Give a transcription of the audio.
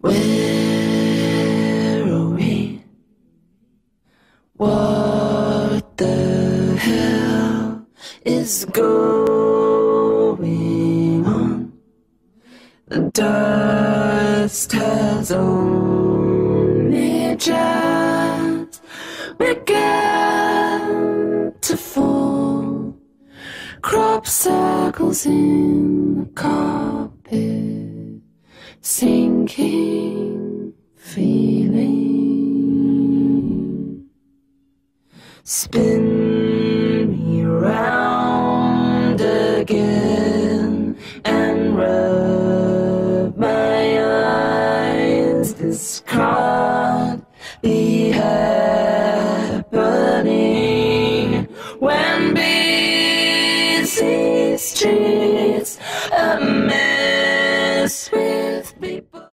Where are we? What the hell is going on? The dust has only just begun to fall. Crop circles in the carpet, sinking feeling. Spin me round again and rub my eyes. This can't be happening when busy streets. A man